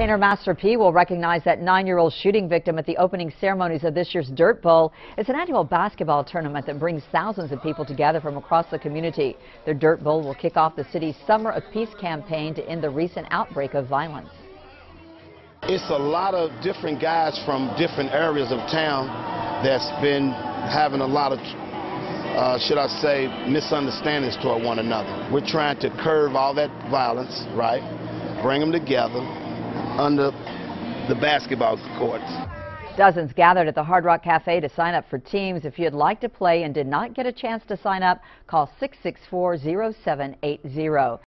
Entertainer Master P will recognize that nine-year-old shooting victim at the opening ceremonies of this year's Dirt Bowl. It's an annual basketball tournament that brings thousands of people together from across the community. The Dirt Bowl will kick off the city's Summer of Peace campaign to end the recent outbreak of violence. It's a lot of different guys from different areas of town that's been having a lot of, uh, should I say, misunderstandings toward one another. We're trying to curb all that violence, right? Bring them together under the basketball courts. Dozens gathered at the Hard Rock Cafe to sign up for teams. If you'd like to play and did not get a chance to sign up, call 664-0780.